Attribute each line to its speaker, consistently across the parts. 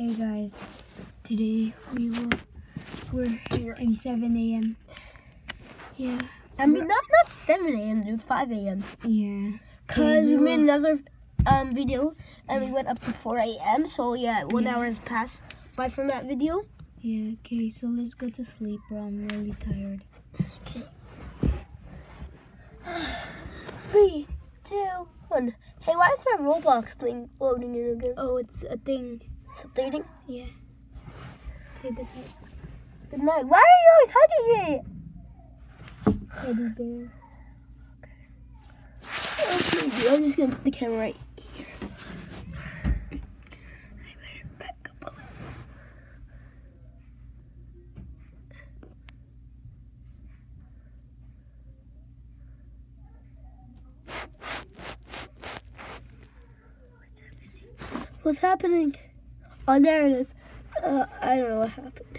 Speaker 1: Hey guys, today we will we're in 7 a.m. Yeah,
Speaker 2: I mean, not not 7 a.m., dude. 5 a.m.
Speaker 1: yeah.
Speaker 2: Cause we
Speaker 1: we
Speaker 2: made another um video and we went up to 4 a.m. So yeah, one
Speaker 1: Yeah.
Speaker 2: hour has passed by from that video.
Speaker 1: Yeah, okay, so let's go to sleep, bro. I'm really tired. Okay.
Speaker 2: Three, two, one. Hey, why is my Roblox thing loading in again?
Speaker 1: Oh, it's a thing.
Speaker 2: Updating.
Speaker 1: Yeah. Okay, good night.
Speaker 2: Good night. Why are you always hugging it?
Speaker 1: Teddy bear.
Speaker 2: Okay, I'm just gonna put the camera right here.
Speaker 1: I better back up a little.
Speaker 2: What's happening? Oh, there it is. Uh, I don't know what happened.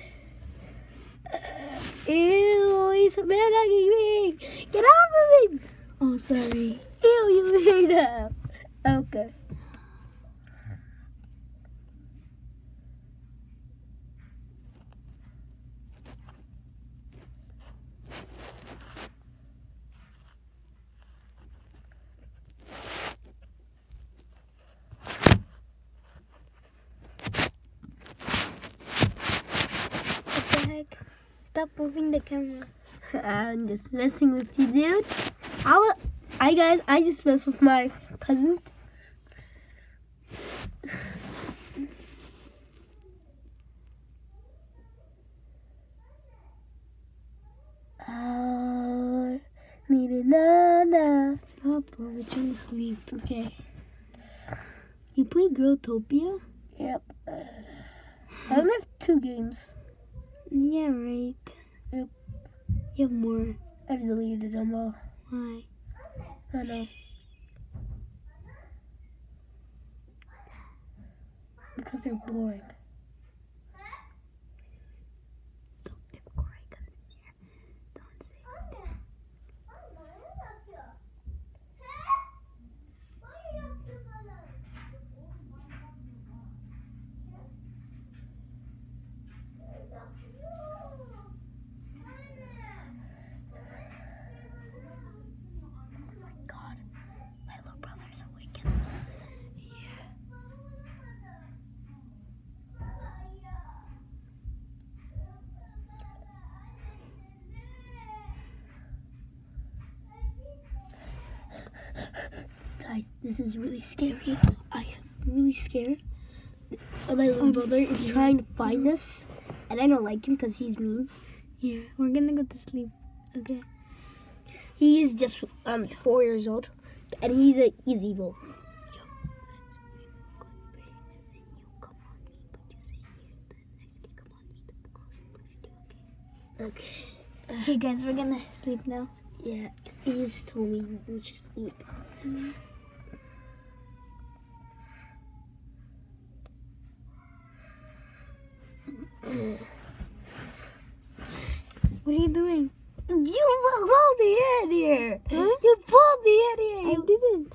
Speaker 2: Uh, ew, he's a man hugging me. Get off of me.
Speaker 1: Oh, sorry.
Speaker 2: Ew, you made up. Okay.
Speaker 1: What the heck? Stop moving the camera.
Speaker 2: I'm just messing with you, dude. I was, I guys, I just mess with my cousin. Uh, need na na.
Speaker 1: Stop, bro. We're trying to sleep.
Speaker 2: Okay.
Speaker 1: You play Growtopia?
Speaker 2: Yep. I only have two games.
Speaker 1: Yeah, right.
Speaker 2: Yep.
Speaker 1: You have more.
Speaker 2: I've deleted them all.
Speaker 1: Why?
Speaker 2: I know. Because they're boring.
Speaker 1: Don't, if Corey comes in here, don't say anything.
Speaker 2: God, my little brother's awakened.
Speaker 1: Yeah.
Speaker 2: Guys, this is really scary. I am really scared. My little
Speaker 1: I'm
Speaker 2: brother is trying to find us, and I don't like him because he's mean.
Speaker 1: Yeah, we're gonna go to sleep. Okay.
Speaker 2: He is just um four years old, and he's a he's evil. Okay.
Speaker 1: Okay, guys, we're gonna sleep now.
Speaker 2: Yeah, he's told me we should sleep.
Speaker 1: What are you doing?
Speaker 2: You pulled the in here.
Speaker 1: Huh?
Speaker 2: You pulled the in here.
Speaker 1: I didn't.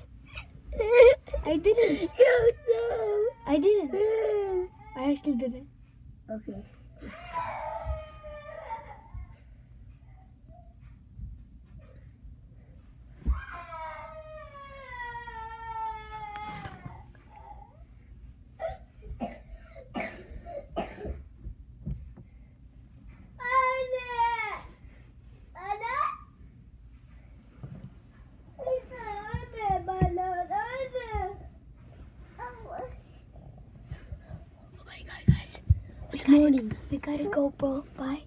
Speaker 1: I didn't.
Speaker 2: You.
Speaker 1: I didn't. I actually didn't.
Speaker 2: Okay. Oh my god, guys. Morning.
Speaker 1: We gotta go, bro. Bye.